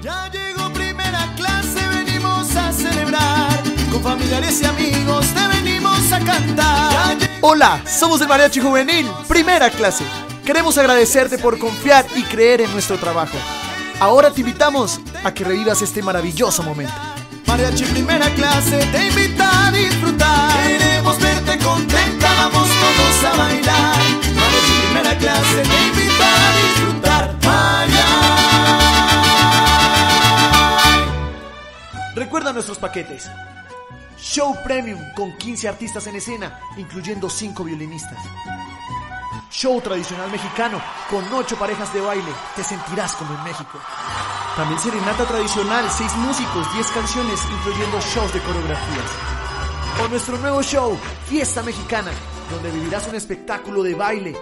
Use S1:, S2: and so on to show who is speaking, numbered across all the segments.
S1: Ya llegó primera clase, venimos a celebrar. Con familiares y amigos te venimos a cantar.
S2: Hola, somos el Mariachi Juvenil, primera clase. Queremos agradecerte por confiar y creer en nuestro trabajo. Ahora te invitamos a que revivas este maravilloso momento.
S1: Mariachi primera clase te invita a disfrutar. Queremos verte contenta, vamos todos a bailar. Mariachi primera clase te invita a disfrutar.
S2: Recuerda nuestros paquetes. Show Premium con 15 artistas en escena, incluyendo 5 violinistas. Show tradicional mexicano con 8 parejas de baile. Te sentirás como en México. También serenata tradicional, 6 músicos, 10 canciones, incluyendo shows de coreografías. O nuestro nuevo show, Fiesta Mexicana, donde vivirás un espectáculo de baile,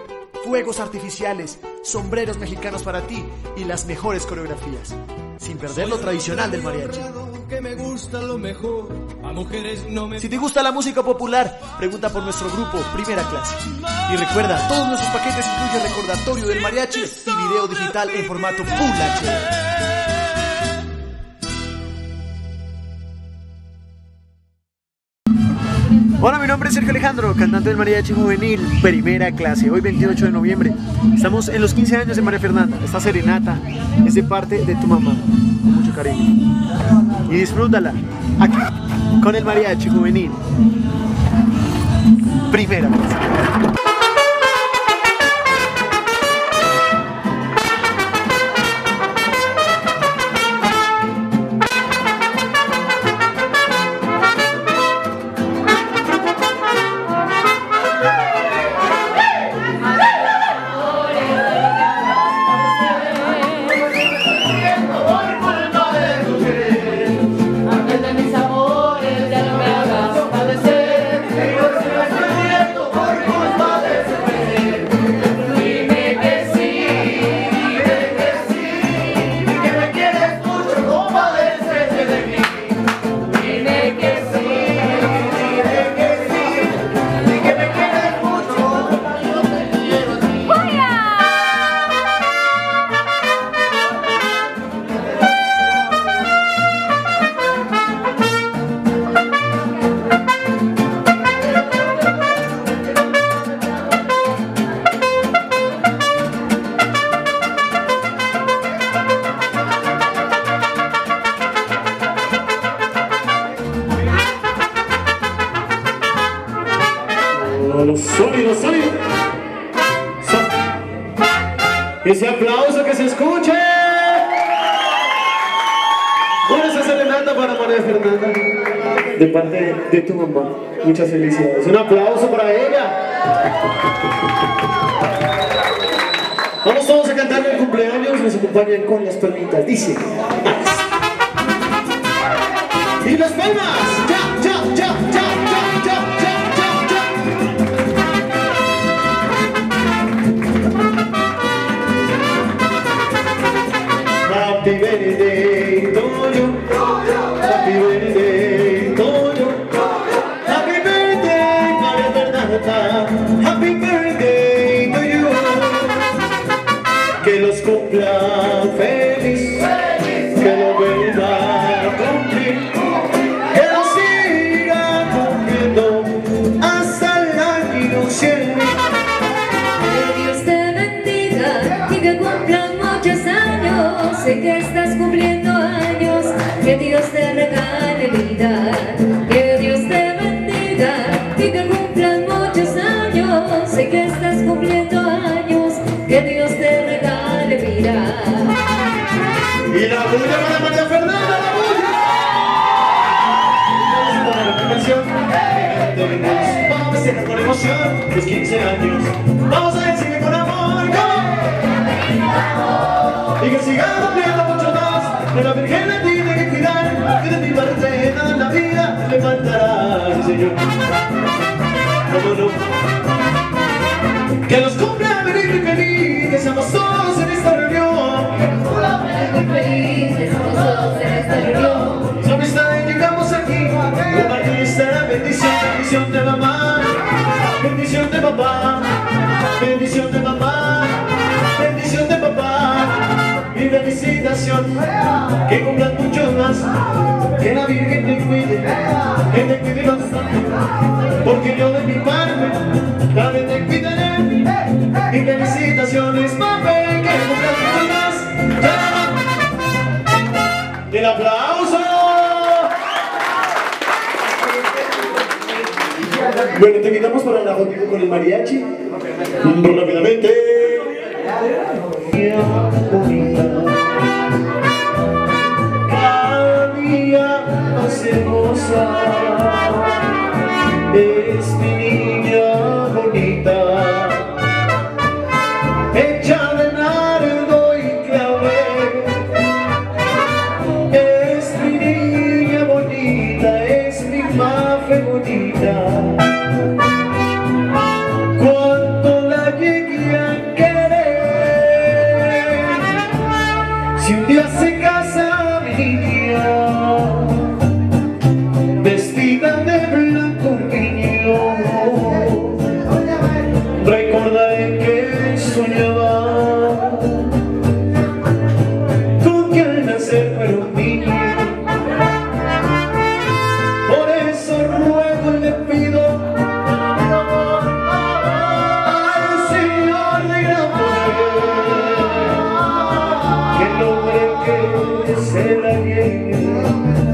S2: fuegos artificiales, sombreros mexicanos para ti y las mejores coreografías. Sin perder lo tradicional del mariachi. Si te gusta la música popular, pregunta por nuestro grupo Primera Clase. Y recuerda, todos nuestros paquetes incluyen recordatorio del mariachi y video digital en formato Full HD. Hola, mi nombre es Sergio Alejandro, cantante del Mariachi Juvenil, primera clase, hoy 28 de noviembre. Estamos en los 15 años de María Fernanda. Esta serenata es de parte de tu mamá, con mucho cariño. Y disfrútala aquí, con el Mariachi Juvenil, primera clase.
S3: Con las palmitas. Dice. Y las palmas. Que
S4: Dios te bendiga y que cumplan muchos años. Sé que estás cumpliendo años, que Dios te regale vida. Y
S3: la bulla para María Fernanda, la bulla. Vamos a la canción. Vamos a festejar con emoción los 15 años. Vamos a decirle con amor, ¿cómo? Y que siga cumpliendo mucho más. La Virgen que de mi parte toda la vida le faltará el Señor. ¿Cómo no? Que nos cumpla venir y feliz, que seamos todos en esta reunión. Que nos
S4: cumpla venir feliz, que seamos todos en esta reunión.
S3: Su amistad llegamos aquí, compartir estará bendición, bendición de mamá, bendición de papá, bendición de mamá, bendición de papá, mi felicitación, que cumplan mucho que la Virgen te cuide, que te cuide bastante, porque yo de mi parte también te cuidaré. Y felicitaciones, papel, que cumplas más. ¡Ya! ¡El aplauso! Bueno, te invitamos para una foto con el mariachi. Rápidamente. love. se la niegue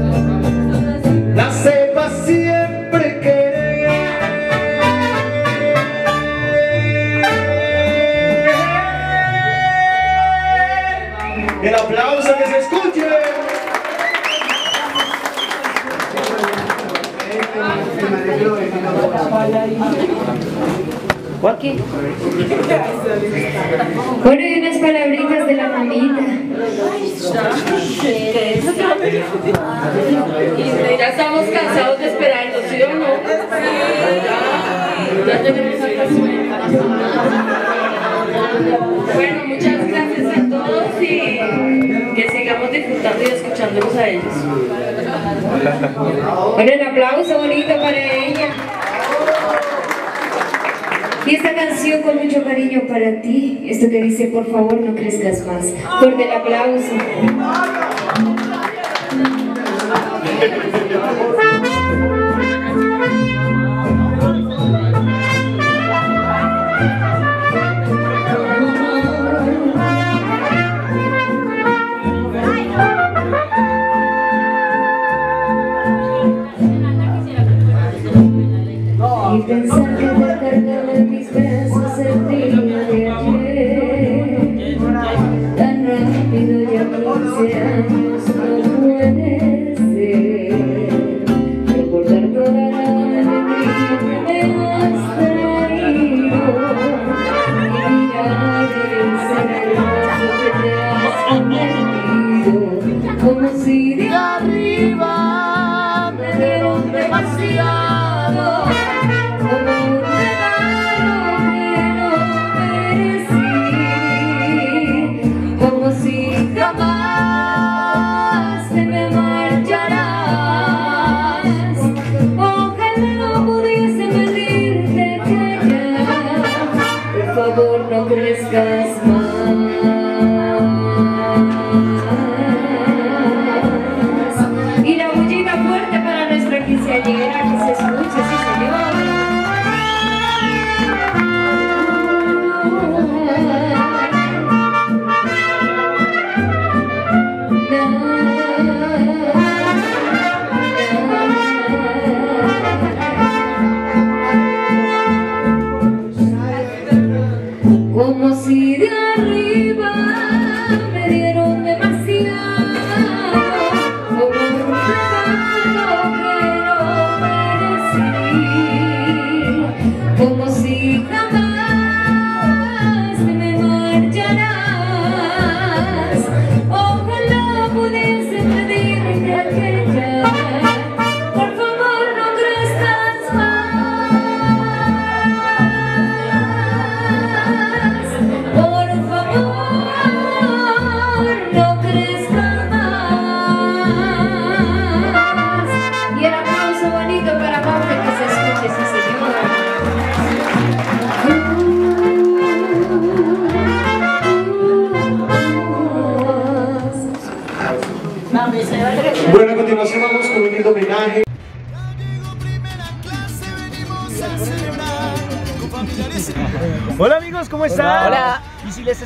S4: Bueno, un aplauso bonito para ella. Y esta canción con mucho cariño para ti, esto que dice, por favor no crezcas más. Fuerte el aplauso.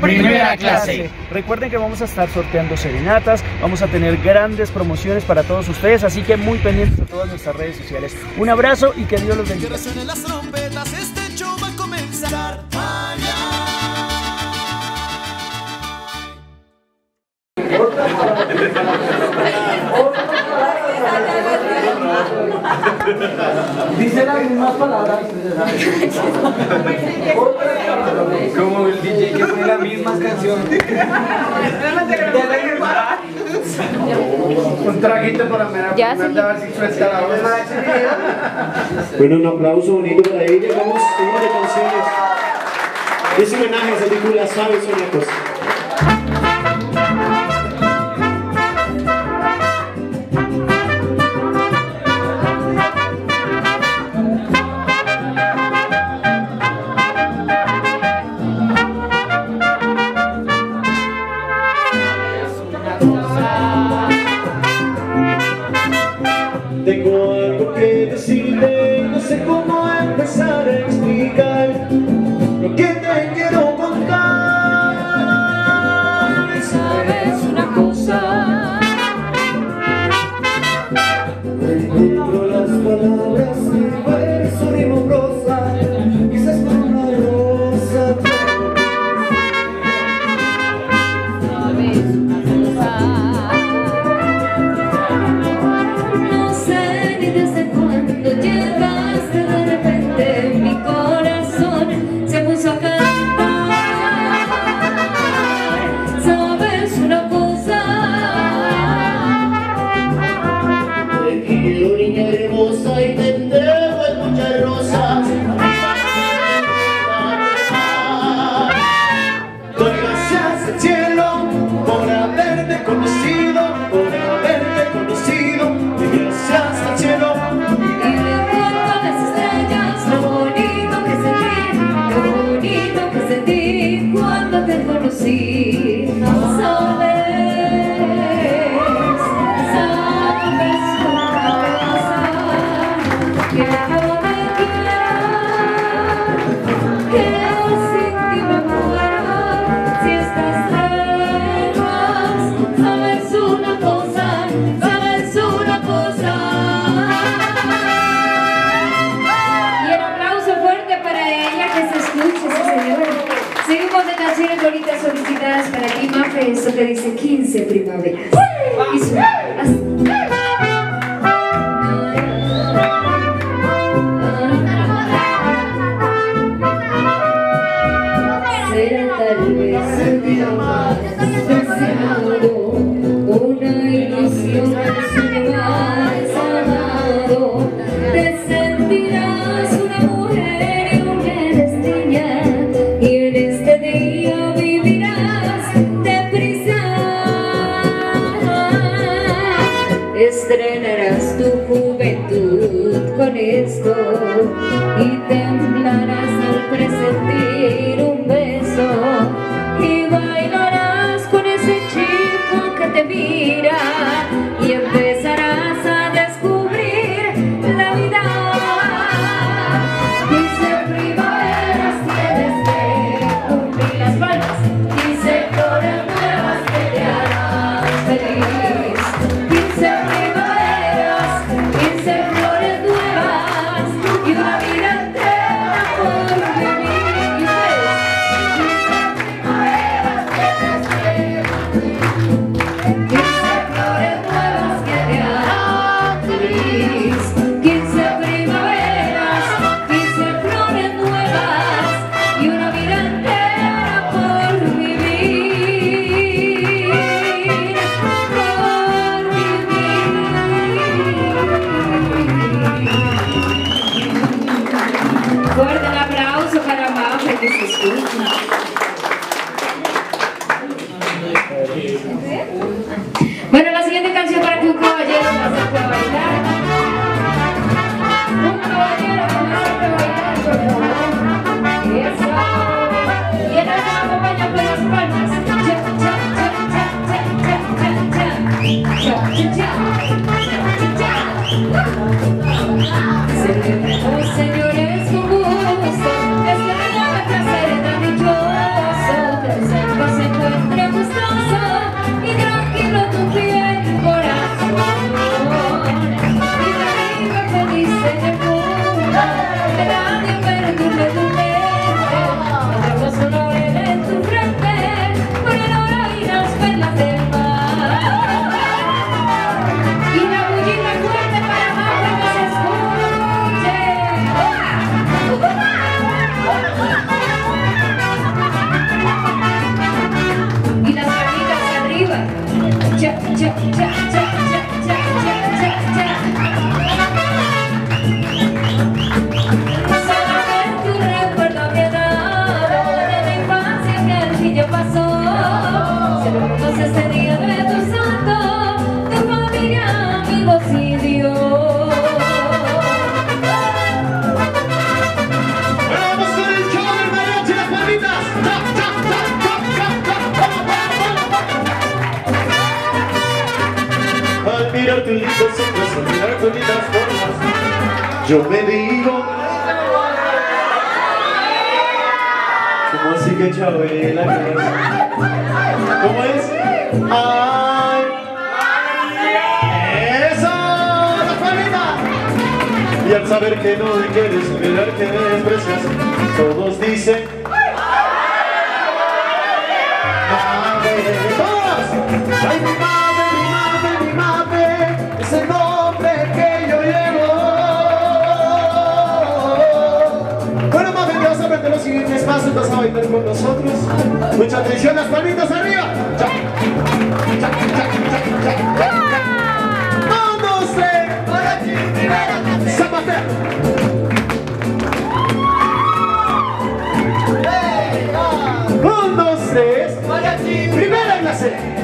S5: Primera clase.
S6: Recuerden que vamos a estar sorteando serenatas, vamos a tener grandes promociones para todos ustedes, así que muy pendientes de todas nuestras redes sociales. Un abrazo y que Dios los bendiga.
S1: Que resuenen las trompetas, este show va a comenzar.
S7: Dice las mismas palabras.
S5: mismas canciones. Un traguito para mera
S8: Ya,
S5: a ver si suelta la voz.
S3: Bueno, un aplauso bonito para ella. Vamos de canciones. Ese homenaje se titula Sabes una Que
S4: dice 15 primaveras.
S3: Você Yo me digo ¿Cómo así que Chabela? ¿Cómo es? ¡Ay! ¡Eso! ¡La! Y al saber que no te quieres, mirar que me desprecias Todos dicen ¡Ay! ¡Todos! ¡Ay! bailar con nosotros. Mucha atención, las manitas arriba. ¡Vamos! ¡Zapatero! Un, ah. dos, tres. Primera clase.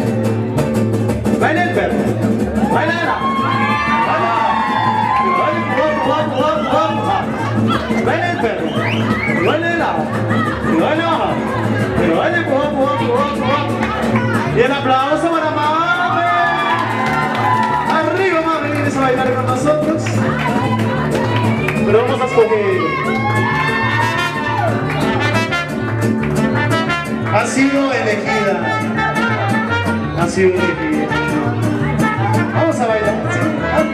S3: Ha sido elegida. Ha sido elegida. Vamos a bailar. ¿sí? ¿Ah?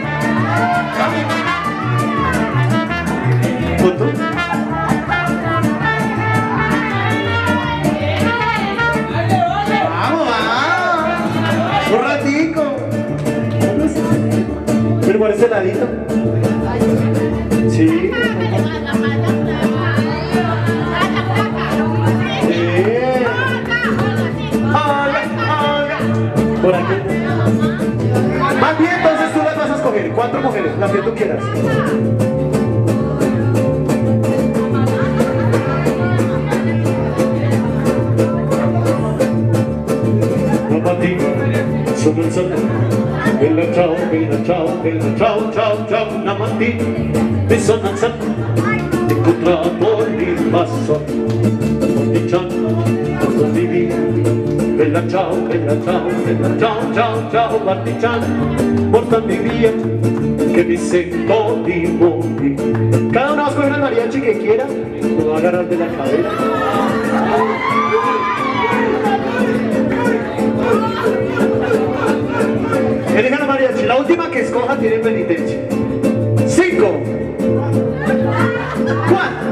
S3: un ratico. Pero por ese ladito. cuatro mujeres, las que tú quieras. sobre el sol. Bella ciao, bella ciao, bella ciao, ciao, ciao, una mattina mi sono alzato, incontrato il basso, diciamo bella ciao, bella ciao, bella ciao, ciao, ciao partigiano, portami via che mi sento di morire. Cada uno escoge el mariachi que quiera, lo va a agarrar de la cabeza. Elijan a mariachi, la última que escoja tiene penitencia. Cinco. Cuatro.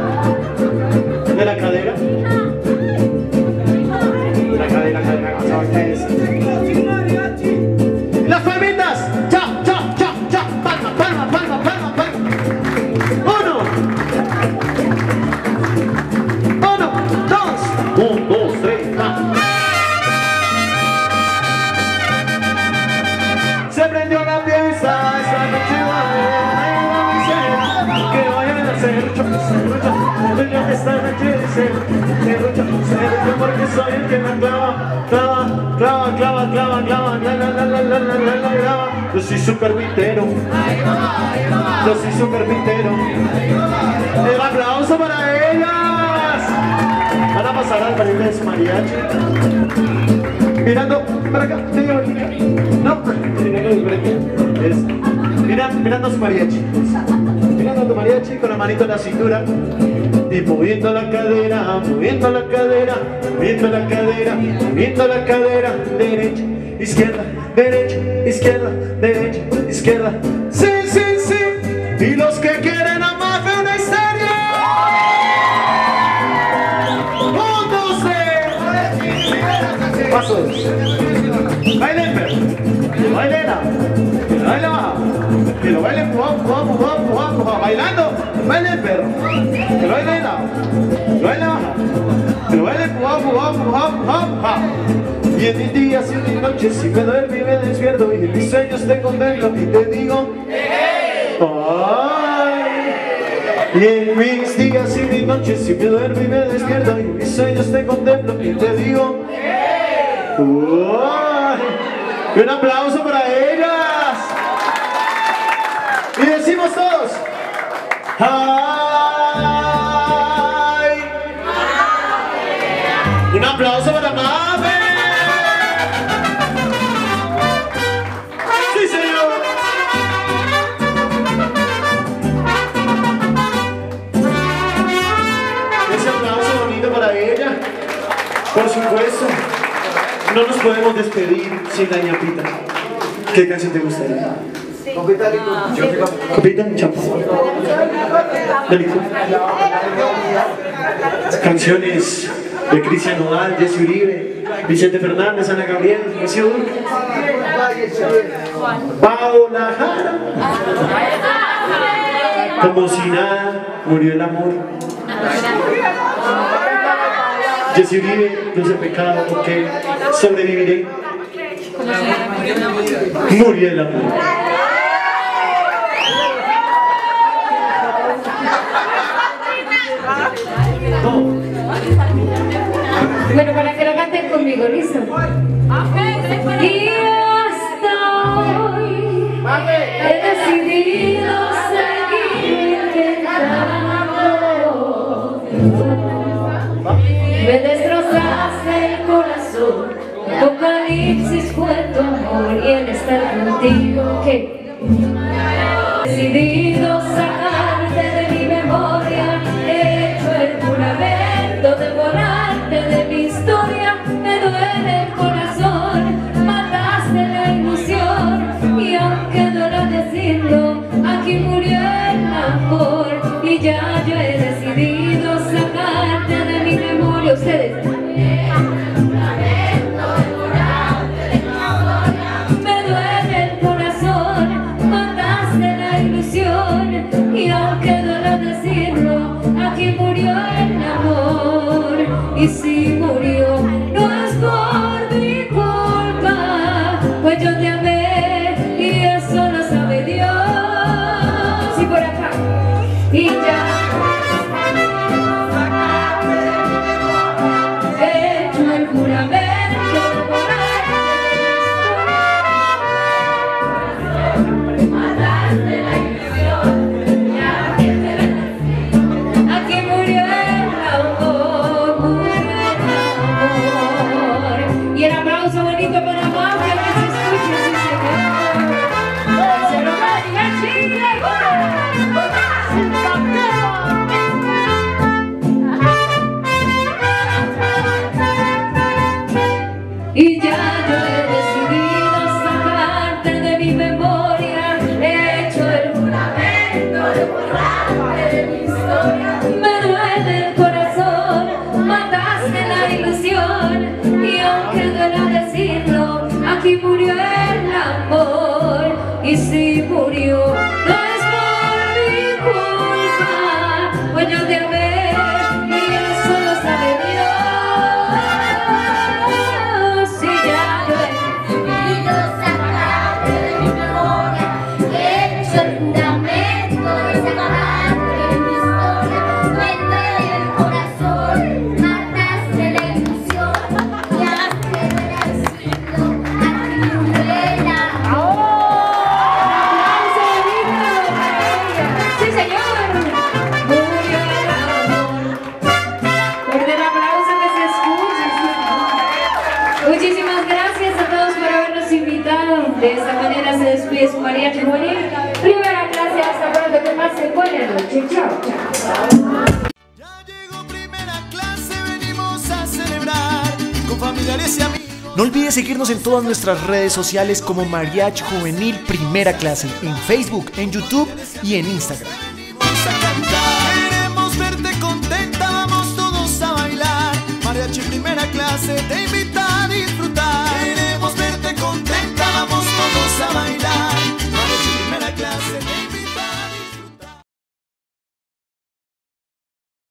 S3: Mirando para acá, ahorita. No, mirando frente. Es, mira, mirando a su mariachi. Mirando a tu mariachi con la manito en la cintura. Y moviendo la cadera, moviendo la cadera, moviendo la cadera, moviendo la cadera. Derecha, izquierda, derecha, izquierda, derecha, izquierda. Pero. Bailen. Baila. Que lo empujado, empujado, empujado, empujado, empujado. Bailando. Bailen, perro. Que lo. Que lo bailen baja. Que lo empujado, empujado, empujado, empujado, empujado. Y en mis días y en mis noches, si me duermo y me despierto, y en mis sueños te contemplo y te digo. Ay. Y en mis días y mis noches, si me duermo y me despierto, y en mis sueños te contemplo y te digo. Ay. Un aplauso para Y decimos todos. ¡Ay! Un aplauso para Mafe. Sí, señor. Ese aplauso bonito para ella. Por supuesto. No nos podemos despedir sin la ñapita. ¿Qué canción te gustaría? Copita, champán. Delito. Canciones de Cristian Nodal, Jesse Uribe, Vicente Fernández, Ana Gabriel, Rocío Paola Jara. Como si nada, murió el amor. Jesse Uribe, dulce pecado, porque sobreviviré. Murió el amor.
S4: Bueno, para que lo canten conmigo, ¿listo? Y hasta hoy he decidido seguir intentando. Me destrozaste el corazón, Apocalipsis fue tu amor y el estar contigo. Que he decidido sacarte aquí murió el amor. Y si murió,
S2: No olvides seguirnos en todas nuestras redes sociales como Mariachi Juvenil Primera Clase, en Facebook, en YouTube y en Instagram.